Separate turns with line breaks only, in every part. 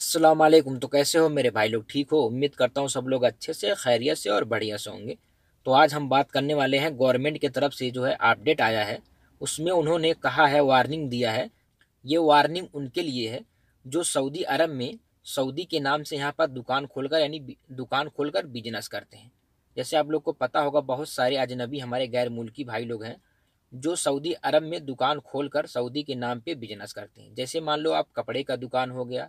अस्सलाम वालेकुम। तो कैसे हो मेरे भाई लोग? ठीक हो? उम्मीद करता हूँ सब लोग अच्छे से, खैरियत से और बढ़िया से होंगे। तो आज हम बात करने वाले हैं गवर्नमेंट की तरफ़ से जो है अपडेट आया है। उसमें उन्होंने कहा है, वार्निंग दिया है। ये वार्निंग उनके लिए है, जो सऊदी अरब में सऊदी के नाम से यहाँ पर दुकान खोलकर, यानी दुकान खोलकर बिज़नेस करते हैं। जैसे आप लोग को पता होगा, बहुत सारे अजनबी हमारे गैर मुल्की भाई लोग हैं, जो सऊदी अरब में दुकान खोलकर सऊदी के नाम पे बिज़नेस करते हैं। जैसे मान लो आप कपड़े का दुकान हो गया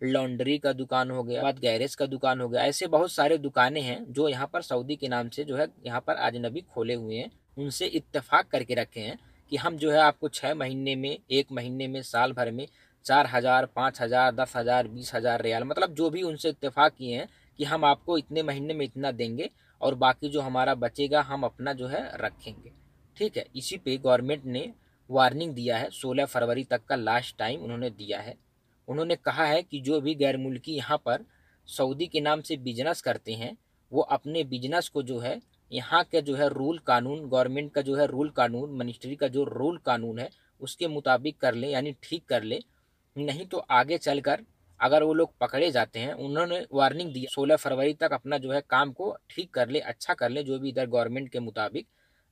लॉन्ड्री का दुकान हो गया, बाद गैरेज का दुकान हो गया, ऐसे बहुत सारे दुकानें हैं जो यहाँ पर सऊदी के नाम से जो है यहाँ पर अजनबी खोले हुए हैं, उनसे इत्तेफाक करके रखे हैं कि हम जो है आपको छः महीने में, एक महीने में, साल भर में चार हज़ार, पाँच हज़ार, दस हज़ार, बीस हज़ार रियाल मतलब जो भी उनसे इत्तेफाक किए हैं कि हम आपको इतने महीने में इतना देंगे और बाकी जो हमारा बचेगा हम अपना जो है रखेंगे। ठीक है, इसी पे गवर्नमेंट ने वार्निंग दिया है, सोलह फरवरी तक का लास्ट टाइम उन्होंने दिया है। उन्होंने कहा है कि जो भी गैर मुल्की यहाँ पर सऊदी के नाम से बिज़नेस करते हैं, वो अपने बिज़नेस को जो है, यहाँ के जो है रूल कानून गवर्नमेंट का जो है रूल कानून मिनिस्ट्री का जो रूल कानून है, उसके मुताबिक कर ले, यानी ठीक कर ले। नहीं तो आगे चलकर अगर वो लोग पकड़े जाते हैं, उन्होंने वार्निंग दी सोलह फरवरी तक अपना जो है काम को ठीक कर ले अच्छा कर ले, जो भी इधर गवर्नमेंट के मुताबिक।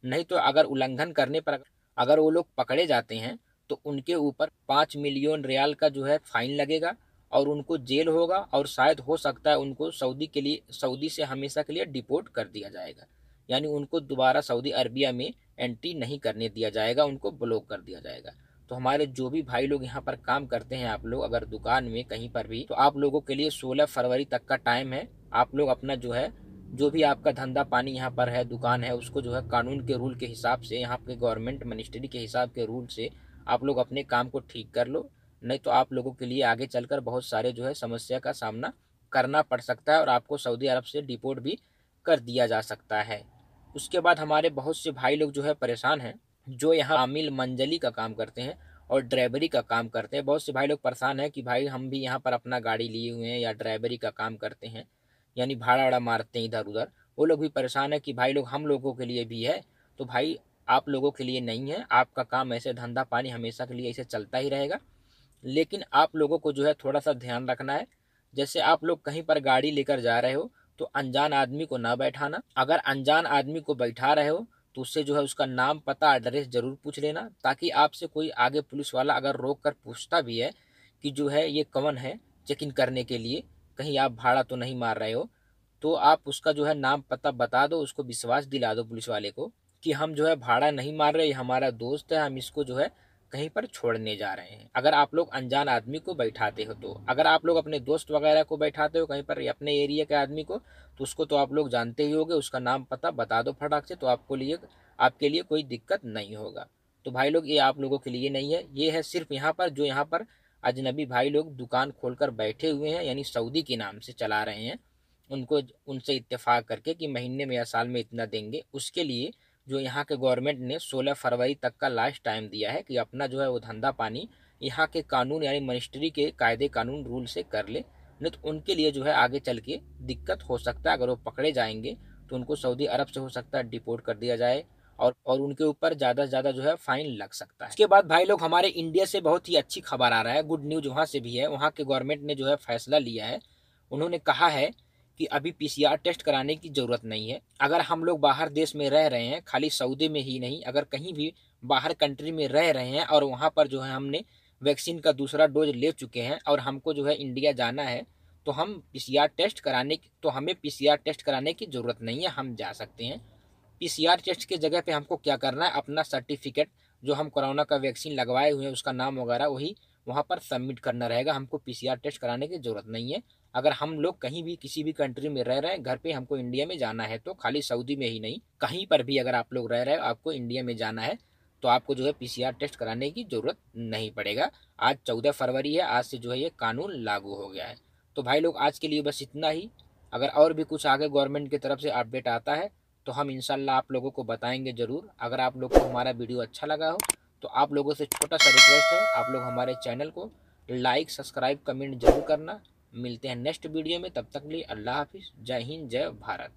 नहीं तो अगर उल्लंघन करने पर अगर वो लोग पकड़े जाते हैं तो उनके ऊपर पाँच मिलियन रियाल का जो है फाइन लगेगा और उनको जेल होगा और शायद हो सकता है उनको सऊदी के लिए, सऊदी से हमेशा के लिए डिपोर्ट कर दिया जाएगा। यानी उनको दोबारा सऊदी अरबिया में एंट्री नहीं करने दिया जाएगा, उनको ब्लॉक कर दिया जाएगा। तो हमारे जो भी भाई लोग यहाँ पर काम करते हैं आप लोग, अगर दुकान में कहीं पर भी तो आप लोगों के लिए 16 फरवरी तक का टाइम है। आप लोग अपना जो है, जो भी आपका धंधा पानी यहाँ पर है, दुकान है, उसको जो है कानून के रूल के हिसाब से, यहाँ के गवर्नमेंट मिनिस्ट्री के हिसाब के रूल से आप लोग अपने काम को ठीक कर लो, नहीं तो आप लोगों के लिए आगे चलकर बहुत सारे जो है समस्या का सामना करना पड़ सकता है और आपको सऊदी अरब से डिपोर्ट भी कर दिया जा सकता है। उसके बाद हमारे बहुत से भाई लोग जो है परेशान हैं, जो यहाँ आमिल मंजली का काम करते हैं और ड्राइवरी का काम करते हैं। बहुत से भाई लोग परेशान हैं कि भाई हम भी यहाँ पर अपना गाड़ी लिए हुए हैं या ड्राइवरी का काम करते हैं, यानी भाड़ा वाड़ा मारते हैं इधर उधर वो लोग भी परेशान है कि भाई लोग हम लोगों के लिए भी है तो भाई आप लोगों के लिए नहीं है। आपका काम ऐसे धंधा पानी हमेशा के लिए ऐसे चलता ही रहेगा। लेकिन आप लोगों को जो है थोड़ा सा ध्यान रखना है। जैसे आप लोग कहीं पर गाड़ी लेकर जा रहे हो तो अनजान आदमी को ना बैठाना। अगर अनजान आदमी को बैठा रहे हो तो उससे जो है उसका नाम, पता, एड्रेस ज़रूर पूछ लेना, ताकि आपसे कोई आगे पुलिस वाला अगर रोक कर पूछता भी है कि जो है ये कौन है चेक इन करने के लिए, कहीं आप भाड़ा तो नहीं मार रहे हो तो आप उसका जो है नाम, पता बता दो, उसको विश्वास दिला दो पुलिस वाले को। कि हम जो है भाड़ा नहीं मार रहे हमारा दोस्त है, हम इसको जो है कहीं पर छोड़ने जा रहे हैं। अगर आप लोग अनजान आदमी को बैठाते हो तो अगर आप लोग अपने दोस्त वगैरह को बैठाते हो कहीं पर अपने एरिया के आदमी को तो उसको तो आप लोग जानते ही होगे, उसका नाम पता बता दो फटाक से तो आपको लिए, आपके लिए कोई दिक्कत नहीं होगा। तो भाई लोग, ये आप लोगों के लिए नहीं है, ये है सिर्फ़ यहाँ पर, जो यहाँ पर अजनबी भाई लोग दुकान खोलकर बैठे हुए हैं, यानी सऊदी के नाम से चला रहे हैं। उनको उनसे इत्तेफाक करके कि महीने में या साल में इतना देंगे, उसके लिए जो यहाँ के गवर्नमेंट ने 16 फरवरी तक का लास्ट टाइम दिया है कि अपना जो है वो धंधा पानी यहाँ के कानून यानी मिनिस्ट्री के कायदे कानून रूल से कर ले। नहीं तो उनके लिए जो है आगे चल के दिक्कत हो सकता है। अगर वो पकड़े जाएँगे तो उनको सऊदी अरब से हो सकता है डिपोर्ट कर दिया जाए और और उनके ऊपर ज़्यादा से ज़्यादा जो है फाइन लग सकता है। इसके बाद भाई लोग, हमारे इंडिया से बहुत ही अच्छी खबर आ रहा है। गुड न्यूज़ वहाँ से भी है। वहाँ के गवर्नमेंट ने जो है फैसला लिया है। उन्होंने कहा है कि अभी पीसीआर टेस्ट कराने की ज़रूरत नहीं है। अगर हम लोग बाहर देश में रह रहे हैं, खाली सऊदी में ही नहीं, अगर कहीं भी बाहर कंट्री में रह रहे हैं और वहाँ पर जो है हमने वैक्सीन का दूसरा डोज ले चुके हैं और हमको जो है इंडिया जाना है तो हम पीसीआर टेस्ट कराने की तो हमें पीसीआर टेस्ट कराने की ज़रूरत नहीं है, हम जा सकते हैं। पीसीआर टेस्ट के जगह पे हमको क्या करना है, अपना सर्टिफिकेट जो हम कोरोना का वैक्सीन लगवाए हुए हैं, उसका नाम वगैरह वही वहाँ पर सबमिट करना रहेगा। हमको पीसीआर टेस्ट कराने की ज़रूरत नहीं है। अगर हम लोग कहीं भी किसी भी कंट्री में रह रहे हैं, घर पे हमको इंडिया में जाना है तो खाली सऊदी में ही नहीं, कहीं पर भी अगर आप लोग रह रहे हो, आपको इंडिया में जाना है तो आपको जो है पीसीआर टेस्ट कराने की ज़रूरत नहीं पड़ेगा। आज चौदह फरवरी है, आज से जो है ये कानून लागू हो गया है। तो भाई लोग, आज के लिए बस इतना ही। अगर और भी कुछ आगे गवर्नमेंट की तरफ़ से अपडेट आता है तो हम इनशाला आप लोगों को बताएँगे ज़रूर। अगर आप लोग को हमारा वीडियो अच्छा लगा हो तो आप लोगों से छोटा सा रिक्वेस्ट है, आप लोग हमारे चैनल को लाइक सब्सक्राइब कमेंट ज़रूर करना। मिलते हैं नेक्स्ट वीडियो में, तब तक लिए अल्लाह हाफिज़। जय हिंद, जय भारत।